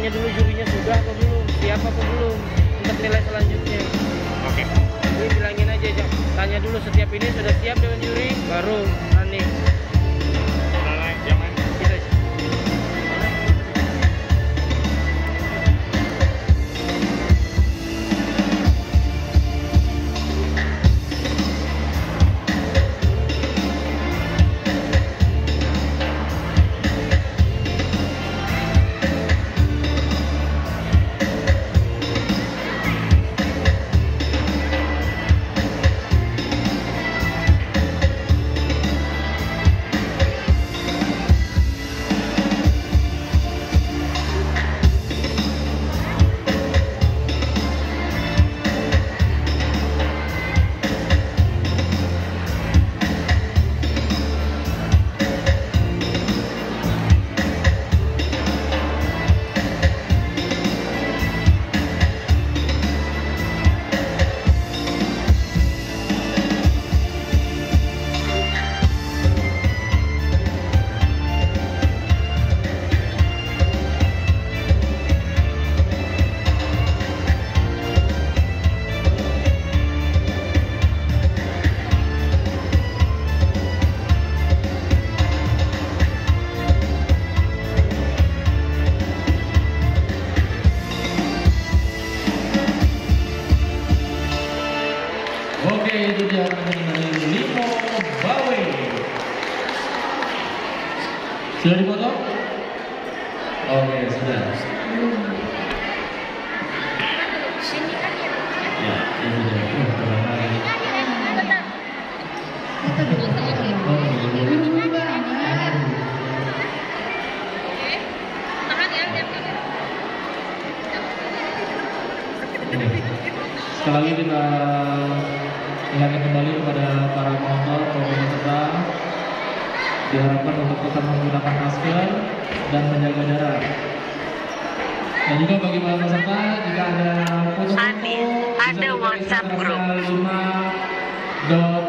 tanya dulu jurinya sudah apa belum siapa apa belum untuk nilai selanjutnya. Oke. Okay. Jadi bilangin aja tanya dulu setiap ini sudah siap dengan juri baru. Oke, itu dia teman-teman Limo Bawe. Sudah dipotong? Oke, sudah. Ya, iya. Sekali kita ingatkan kembali kepada para penonton, para peserta. Diharapkan untuk tetap menggunakan masker dan menjaga jarak. Dan juga bagi para peserta jika ada foto-foto bisa ada WhatsApp dot